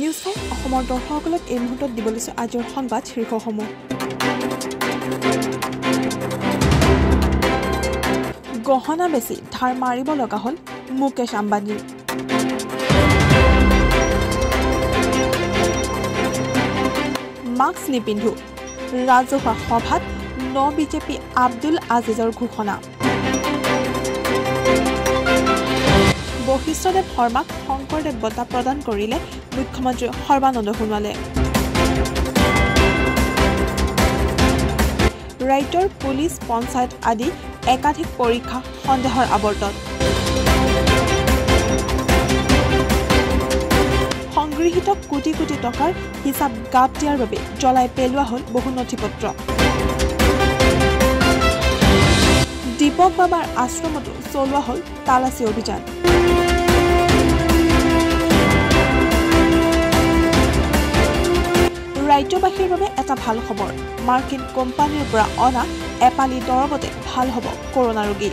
News five অসমৰ দৰ্শকসকলক এই মুহূৰ্তত দিব লৈছোঁ আজিৰ সংবাদ শীৰ্ষসমূহ। গহনা বেছি ধাৰ মাৰিব লগা হ'ল মুকেশ আম্বানীৰ। মাস্ক নিপিন্ধো। ৰাজহুৱা সভাত ন বিজেপি আব্দুল আজিজৰ ঘোষণা। বশিষ্ঠদেৱ শৰ্মাক শংকৰদেৱ বঁটা প্ৰদান কৰিলে মুখ্যমন্ত্ৰী সৰ্বানন্দ সোণোৱালে। ৰাজ্যৰ পুলিচ পঞ্চায়ত আদি একাধিক পৰীক্ষা সন্দেহৰ আৱৰ্তত সংগৃহীত কোটি কোটি টকাৰ হিচাপ গাপ দিয়াৰ বাবে জ্বলাই পেলোৱা হ'ল বহু নথি পত্ৰ দীপক বাবাৰ আশ্ৰমতো চলোৱা হ'ল তালাচী অভিযান। ৰাজ্যবাসীৰ বাবে এটা ভাল খবৰ। মাৰ্কিন কোম্পানীৰ পৰা অনা এপালি দৰৱতে ভাল হ'ব কৰোণা ৰোগী।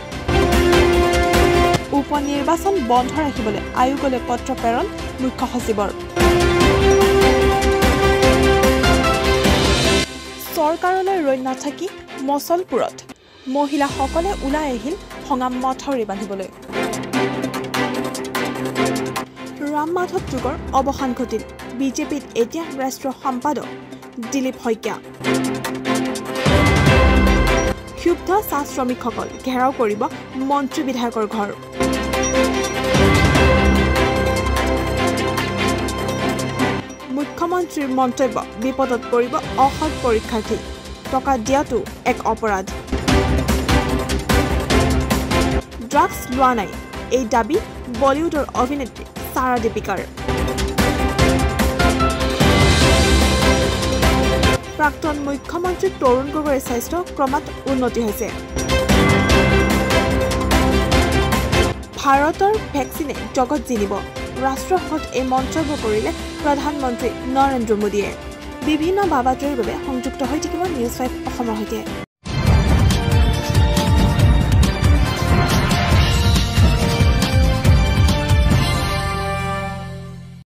উপ নিৰ্বাচন বন্ধ ৰাখিবলৈ আয়োগলৈ পত্ৰ প্ৰেৰণ মুখ্য সচিবৰ। চৰকাৰলৈ ৰৈ নাথাকি মচলপুৰত মহিলাসকলে ওলাই আহিল সঙাম মথাউৰি বান্ধিবলৈ। ৰাম মাধৱ যুগৰ অৱসান ঘটিল। বিজেপিত এতিয়া ৰাষ্ট্ৰীয় সম্পাদক দিলীপ শইকীয়া ক্ষুব্ধ চাহ শ্ৰমিকসকল ঘেৰাও কৰিব মন্ত্ৰী বিধায়কৰ ঘৰ। মুখ্যমন্ত্ৰীৰ মন্তব্য বিপদত পৰিব অসৎ পৰীক্ষাৰ্থী টকা দিয়াটো এক অপৰাধ। ড্ৰাগছ লোৱা নাই এই দাবী বলিউডৰ অভিনেত্ৰী চাৰা দীপিকাৰ। প্ৰাক্তন মুখ্যমন্ত্ৰী তৰুণ গগৈৰ স্বাস্থ্য ক্ৰমাৎ উন্নতি হৈছে। ভাৰতৰ ভেকচিনে জগত জিনিব। ৰাষ্ট্ৰসংঘত এই মন্তব্য কৰিলে প্ৰধানমন্ত্ৰী নৰেন্দ্ৰ মোদীয়ে। বিভিন্ন বাবাজৰিৰ বাবে সংযুক্ত হৈ থাকিব নিউজ ফাইভ অসমৰ সৈতে।